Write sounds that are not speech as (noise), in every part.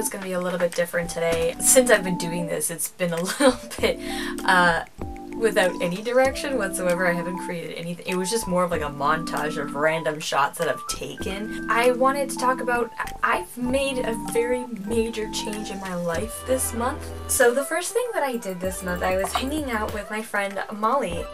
is going to be a little bit different today. Since I've been doing this, it's been a (laughs) little bit uh, without any direction whatsoever. I haven't created anything. It was just more of like a montage of random shots that I've taken. I wanted to talk about I've made a very major change in my life this month. So the first thing that I did this month, I was hanging out with my friend Molly.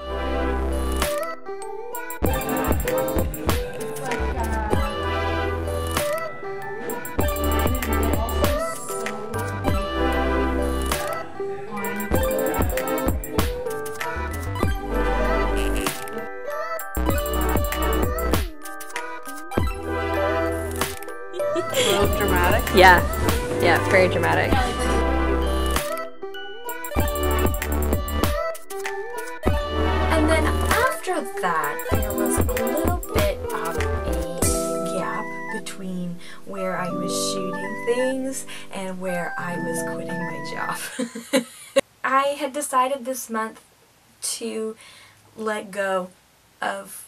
Dramatic? Yeah. Yeah, very dramatic. And then after that, there was a little bit of a gap between where I was shooting things and where I was quitting my job. (laughs) I had decided this month to let go of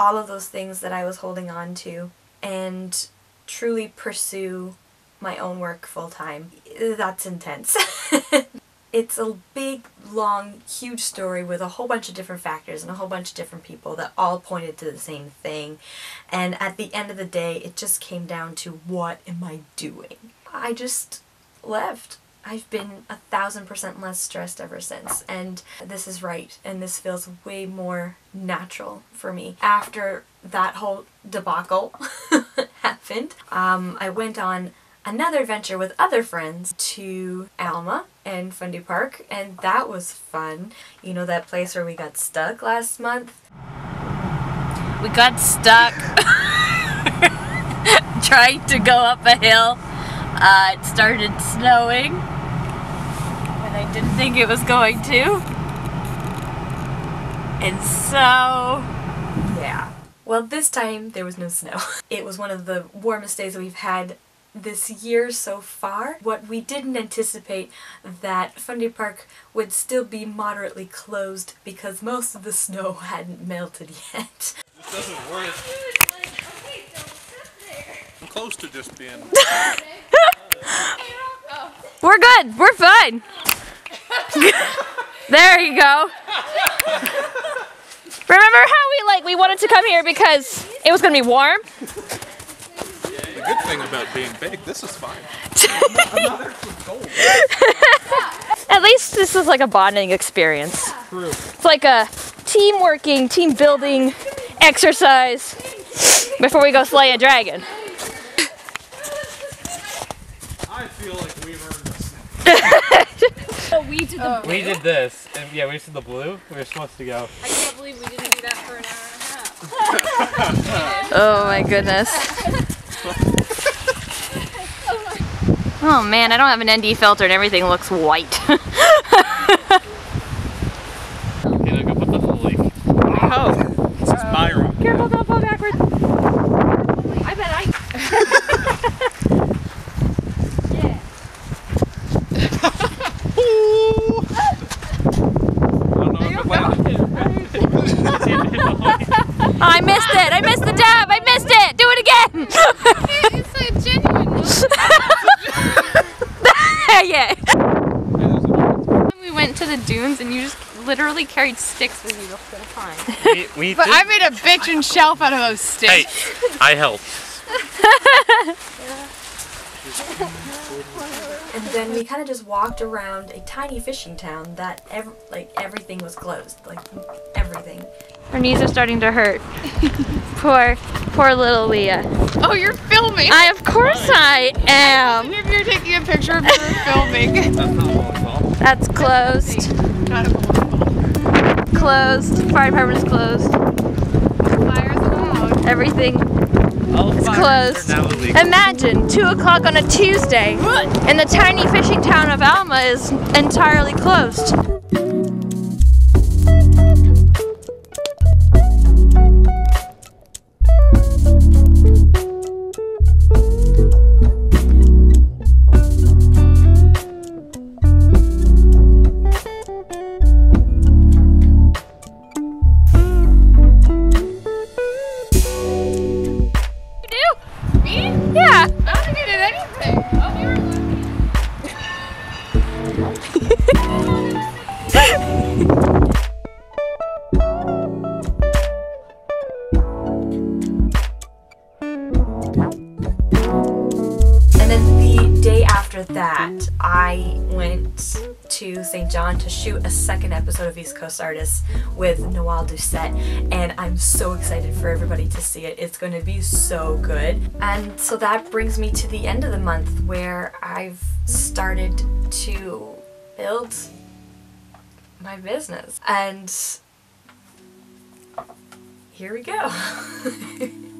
all of those things that I was holding on to and truly pursue my own work full time. That's intense. (laughs) it's a big, long, huge story with a whole bunch of different factors and a whole bunch of different people that all pointed to the same thing. And at the end of the day, it just came down to what am I doing? I just left. I've been a thousand percent less stressed ever since, and this is right, and this feels way more natural for me. After that whole debacle (laughs) happened, um, I went on another adventure with other friends to Alma and Fundy Park, and that was fun. You know that place where we got stuck last month? We got stuck (laughs) trying to go up a hill. Uh, it started snowing and I didn't think it was going to. And so, yeah. Well, this time there was no snow. (laughs) It was one of the warmest days that we've had this year so far. What we didn't anticipate that Fundy Park would still be moderately closed because most of the snow (laughs) hadn't melted yet. This doesn't work. I'm close to just being. (laughs) we're good. We're fine. (laughs) there you go. Remember how we like we wanted to come here because it was gonna be warm? The good thing about being big, this is fine. (laughs) At least this is like a bonding experience. True. It's like a team working, team building exercise before we go slay a dragon. I feel like we've earned this. Oh, we did the oh, We did this, and yeah, we just did the blue. We were supposed to go. I can't believe we didn't do that for an hour and a half. (laughs) (laughs) Oh my goodness. (laughs) Oh man, I don't have an ND filter and everything looks white. Okay, now go put the lake. oh. This is my room. Careful, don't fall backwards. I bet I. I don't know if it landed. I missed it. I missed the dab. I missed it. Do it again. it's a genuine one. yeah. We went to the dunes and you just literally carried sticks with you the whole time. (laughs) We, we But did. I made a bitchin' shelf out of those sticks. hey, sticks. I helped. (laughs) And then we kind of just walked around a tiny fishing town that ev- like everything was closed, like everything. Her knees are starting to hurt. (laughs) poor, poor little Leah. Oh, you're filming. I, of course I am. If you're taking a picture of her filming. That's closed. Closed. Fire department is closed. Everything is closed. Imagine 2 o'clock on a Tuesday and the tiny fishing town of Alma is entirely closed. Ha ha ha! That, I went to St. John to shoot a second episode of East Coast Artists with Noel Doucette, and I'm so excited for everybody to see it. It's going to be so good. And so that brings me to the end of the month where I've started to build my business. And here we go. (laughs)